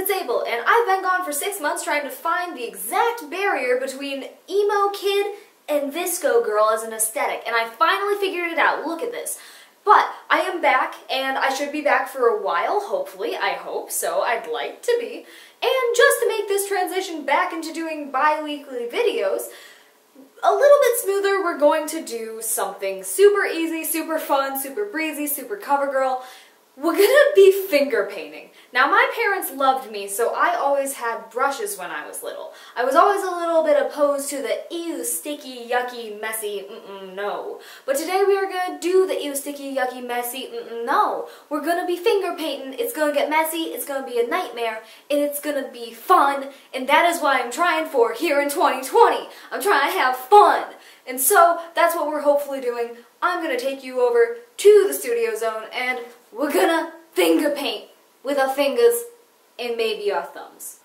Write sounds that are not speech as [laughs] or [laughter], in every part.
Fitzable, and I've been gone for six months trying to find the exact barrier between emo kid and VSCO girl as an aesthetic, and I finally figured it out. Look at this. But I am back, and I should be back for a while, hopefully. I hope so. I'd like to be. And just to make this transition back into doing bi-weekly videos, a little bit smoother, we're going to do something super easy, super fun, super breezy, super cover girl. We're gonna be finger painting. Now my parents loved me, so I always had brushes when I was little. I was always a little bit opposed to the ew, sticky, yucky, messy, mm-mm, no. But today we are gonna do the ew, sticky, yucky, messy, mm-mm, no. We're gonna be finger painting, it's gonna get messy, it's gonna be a nightmare, and it's gonna be fun, and that is what I'm trying for here in 2020. I'm trying to have fun. And so, that's what we're hopefully doing. I'm gonna take you over to the studio zone, and we're gonna finger paint with our fingers and maybe our thumbs.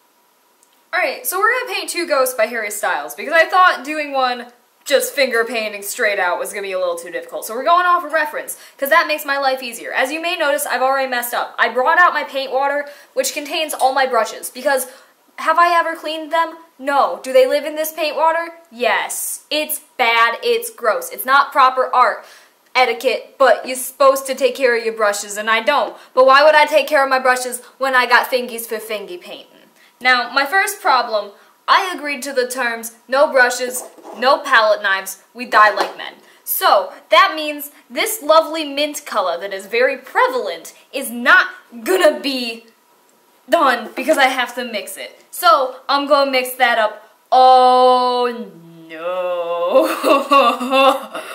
Alright, so we're gonna paint two ghosts by Harry Styles because I thought doing one just finger painting straight out was gonna be a little too difficult. So we're going off a reference because that makes my life easier. As you may notice, I've already messed up. I brought out my paint water, which contains all my brushes because have I ever cleaned them? No. Do they live in this paint water? Yes. It's bad, it's gross. It's not proper art etiquette, but you're supposed to take care of your brushes, and I don't. But why would I take care of my brushes when I got fingies for fingy painting? Now, my first problem, I agreed to the terms, no brushes, no palette knives, we die like men. So, that means this lovely mint color that is very prevalent is not gonna be done because I have to mix it. So, I'm gonna mix that up. Oh no. [laughs]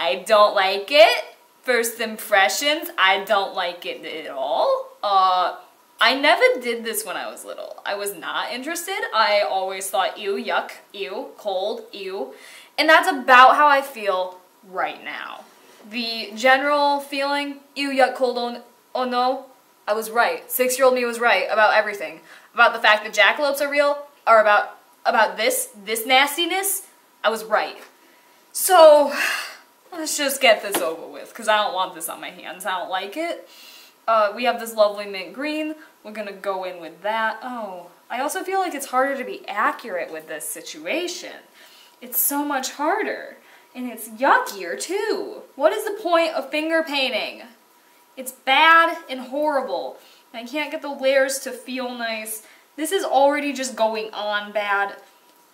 I don't like it. First impressions, I don't like it at all. Uh, I never did this when I was little. I was not interested. I always thought, ew, yuck, ew, cold, ew. And that's about how I feel right now. The general feeling, ew, yuck, cold, oh, oh no, I was right. Six-year-old me was right about everything. About the fact that jackalopes are real, or about, about this, this nastiness, I was right. So, let's just get this over with because I don't want this on my hands. I don't like it. Uh, we have this lovely mint green. We're going to go in with that. Oh, I also feel like it's harder to be accurate with this situation. It's so much harder. And it's yuckier too. What is the point of finger painting? It's bad and horrible. I can't get the layers to feel nice. This is already just going on bad.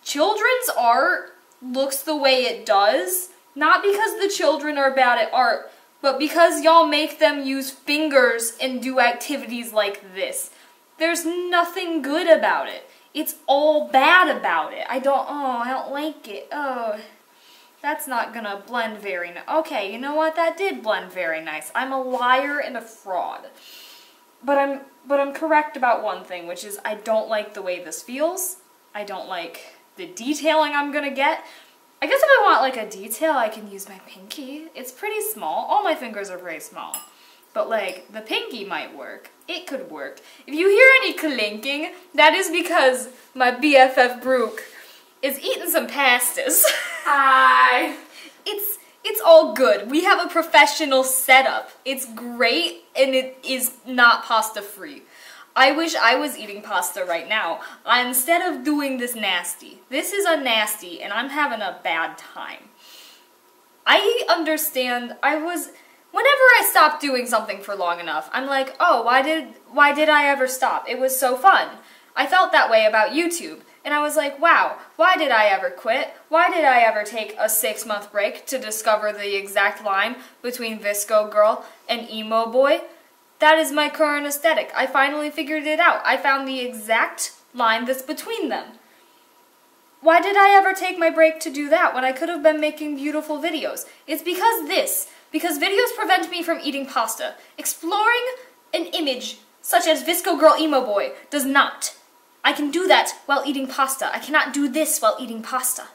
Children's art looks the way it does not because the children are bad at art, but because y'all make them use fingers and do activities like this. There's nothing good about it. It's all bad about it. I don't, oh, I don't like it. Oh, that's not gonna blend very nice. Okay, you know what? That did blend very nice. I'm a liar and a fraud. But I'm, but I'm correct about one thing, which is I don't like the way this feels. I don't like the detailing I'm gonna get. I guess if I want like a detail, I can use my pinky. It's pretty small. All my fingers are pretty small. But like, the pinky might work. It could work. If you hear any clinking, that is because my BFF Brooke is eating some pastas. [laughs] Hi! It's, it's all good. We have a professional setup. It's great, and it is not pasta free. I wish I was eating pasta right now. Instead of doing this nasty. This is a nasty, and I'm having a bad time. I understand, I was, whenever I stop doing something for long enough, I'm like, oh, why did, why did I ever stop? It was so fun. I felt that way about YouTube. And I was like, wow, why did I ever quit? Why did I ever take a six month break to discover the exact line between VSCO Girl and Emo Boy? That is my current aesthetic. I finally figured it out. I found the exact line that's between them. Why did I ever take my break to do that when I could have been making beautiful videos? It's because this. Because videos prevent me from eating pasta. Exploring an image such as VSCO Girl Emo Boy does not. I can do that while eating pasta. I cannot do this while eating pasta.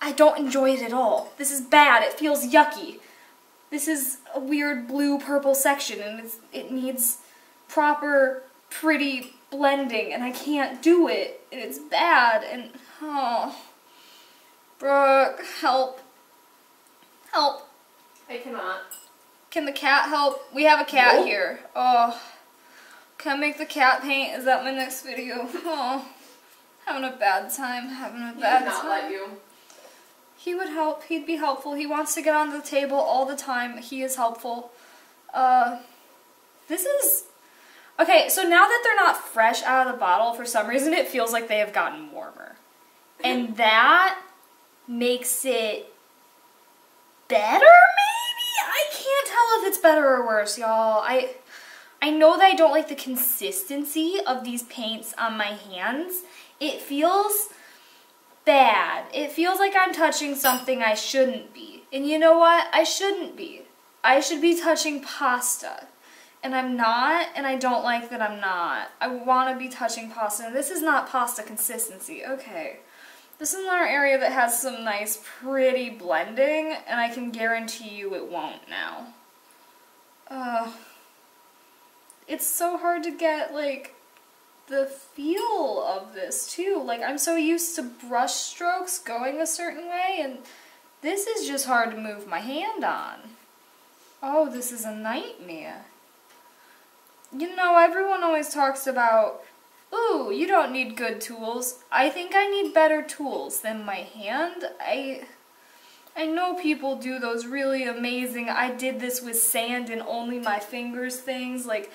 I don't enjoy it at all. This is bad. It feels yucky. This is a weird blue-purple section, and it needs proper, pretty blending, and I can't do it, and it's bad, and, oh. Brooke, help. Help. I cannot. Can the cat help? We have a cat nope. here. Oh. Can I make the cat paint? Is that my next video? [laughs] Oh, having a bad time. Having a bad time. let you. He would help. He'd be helpful. He wants to get on the table all the time. He is helpful. Uh, this is okay. So now that they're not fresh out of the bottle, for some reason it feels like they have gotten warmer, and [laughs] that makes it better. Maybe I can't tell if it's better or worse, y'all. I I know that I don't like the consistency of these paints on my hands. It feels bad. It feels like I'm touching something I shouldn't be. And you know what? I shouldn't be. I should be touching pasta. And I'm not, and I don't like that I'm not. I want to be touching pasta. This is not pasta consistency. Okay. This is another area that has some nice, pretty blending, and I can guarantee you it won't now. Uh, it's so hard to get, like, the feel of this too. Like I'm so used to brush strokes going a certain way and this is just hard to move my hand on. Oh, this is a nightmare. You know, everyone always talks about, ooh, you don't need good tools. I think I need better tools than my hand. I I know people do those really amazing, I did this with sand and only my fingers things, like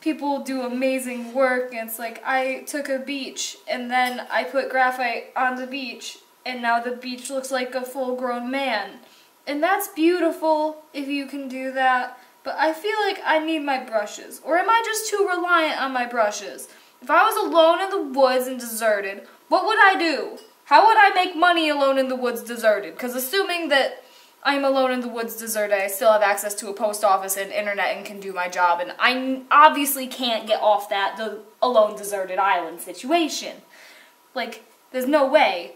people do amazing work and it's like I took a beach and then I put graphite on the beach and now the beach looks like a full grown man. And that's beautiful if you can do that, but I feel like I need my brushes. Or am I just too reliant on my brushes? If I was alone in the woods and deserted, what would I do? How would I make money alone in the woods deserted? Because assuming that I'm alone in the woods deserted. I still have access to a post office and internet and can do my job. And I obviously can't get off that the alone deserted island situation. Like, there's no way.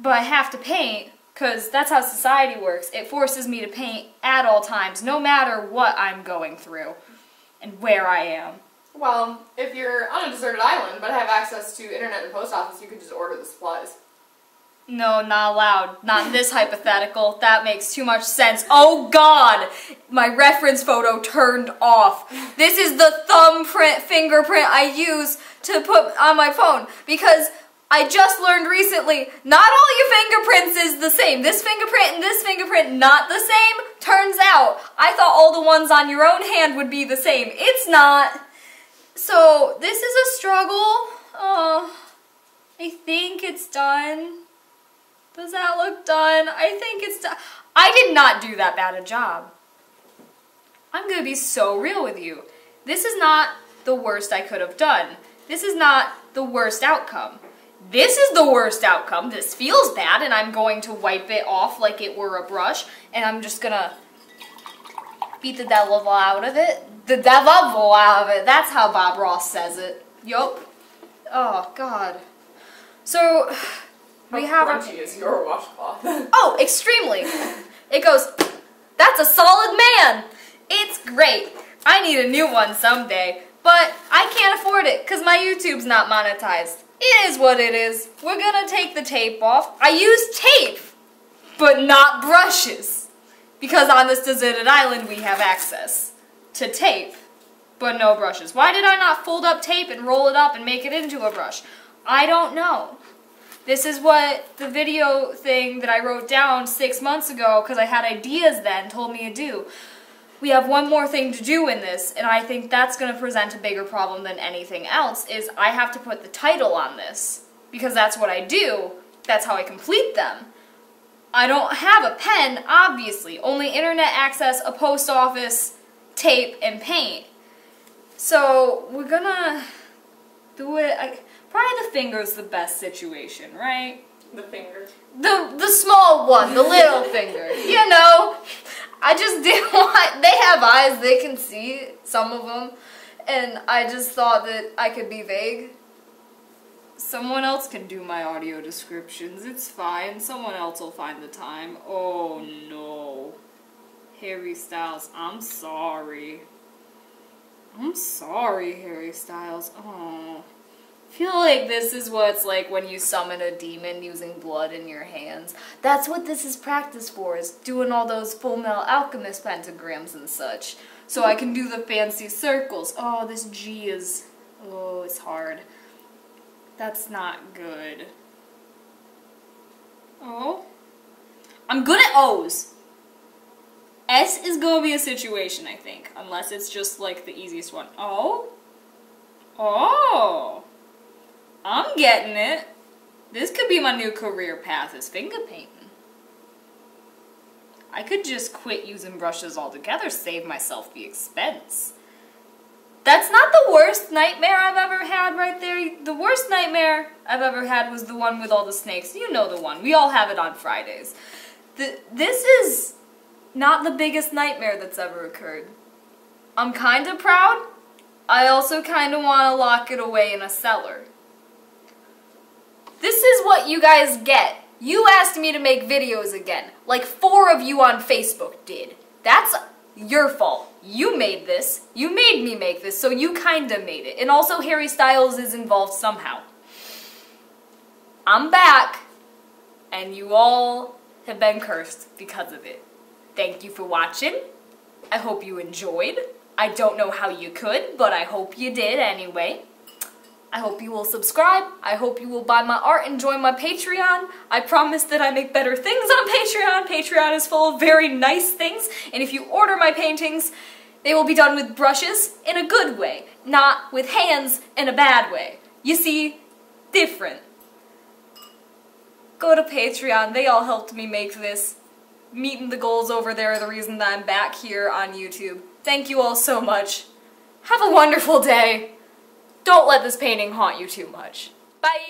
But I have to paint because that's how society works. It forces me to paint at all times, no matter what I'm going through and where I am. Well, if you're on a deserted island but have access to internet and post office, you could just order the supplies. No, not allowed. Not in this hypothetical. That makes too much sense. Oh god! My reference photo turned off. This is the thumbprint fingerprint I use to put on my phone because I just learned recently not all your fingerprints is the same. This fingerprint and this fingerprint not the same. Turns out I thought all the ones on your own hand would be the same. It's not. So this is a struggle. Oh, I think it's done. Does that look done? I think it's done. I did not do that bad a job. I'm gonna be so real with you. This is not the worst I could have done. This is not the worst outcome. This is the worst outcome. This feels bad, and I'm going to wipe it off like it were a brush, and I'm just gonna beat the devil out of it. The devil out of it. That's how Bob Ross says it. Yup. Oh, God. So, we How have our crunchy is your washcloth? [laughs] Oh, extremely. It goes, that's a solid man. It's great. I need a new one someday, but I can't afford it because my YouTube's not monetized. It is what it is. We're gonna take the tape off. I use tape, but not brushes. Because on this deserted island we have access to tape, but no brushes. Why did I not fold up tape and roll it up and make it into a brush? I don't know. This is what the video thing that I wrote down six months ago, because I had ideas then, told me to do. We have one more thing to do in this, and I think that's going to present a bigger problem than anything else, is I have to put the title on this. Because that's what I do. That's how I complete them. I don't have a pen, obviously. Only internet access, a post office, tape, and paint. So, we're gonna do it... I, probably the finger's the best situation, right? the finger. The the small one, the little [laughs] finger. You know, I just [laughs] didn't want. They have eyes; they can see some of them, and I just thought that I could be vague. Someone else can do my audio descriptions. It's fine. Someone else will find the time. Oh no, Harry Styles. I'm sorry. I'm sorry, Harry Styles. Oh feel like this is what it's like when you summon a demon using blood in your hands. That's what this is practice for, is doing all those Full Metal Alchemist pentagrams and such. so I can do the fancy circles. Oh, this G is, oh, it's hard. That's not good. Oh. I'm good at O's. S is gonna be a situation, I think. Unless it's just like the easiest one. Oh? Oh. I'm getting it. This could be my new career path is finger painting. I could just quit using brushes altogether, save myself the expense. That's not the worst nightmare I've ever had right there. The worst nightmare I've ever had was the one with all the snakes. You know the one. We all have it on Fridays. The, this is not the biggest nightmare that's ever occurred. I'm kind of proud. I also kind of want to lock it away in a cellar. This is what you guys get. You asked me to make videos again, like four of you on Facebook did. That's your fault. You made this. You made me make this, so you kinda made it. And also Harry Styles is involved somehow. I'm back, and you all have been cursed because of it. Thank you for watching. I hope you enjoyed. I don't know how you could, but I hope you did anyway. I hope you will subscribe. I hope you will buy my art and join my Patreon. I promise that I make better things on Patreon. Patreon is full of very nice things, and if you order my paintings, they will be done with brushes in a good way, not with hands in a bad way. You see, different. Go to Patreon. They all helped me make this. Meeting the goals over there are the reason that I'm back here on YouTube. Thank you all so much. Have a wonderful day. Don't let this painting haunt you too much. Bye!